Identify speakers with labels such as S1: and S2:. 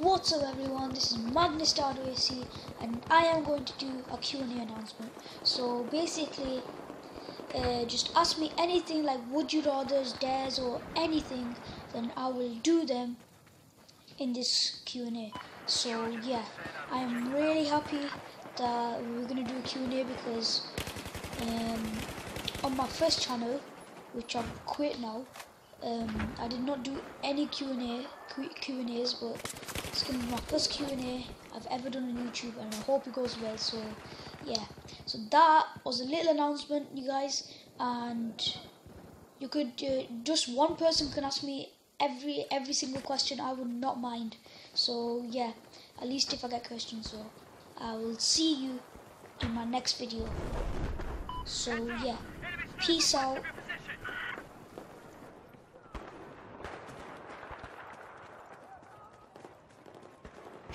S1: What's up everyone, this is Magnus AC and I am going to do a Q&A announcement. So basically, uh, just ask me anything like would you rather's, dares or anything, then I will do them in this Q&A. So yeah, I am really happy that we're going to do a Q&A because um, on my first channel, which I've quit now, um, I did not do any Q&A, Q&As, but it's gonna be my first Q&A I've ever done on YouTube, and I hope it goes well. So, yeah. So that was a little announcement, you guys, and you could uh, just one person can ask me every every single question. I would not mind. So yeah, at least if I get questions. So I will see you in my next video. So yeah, peace out.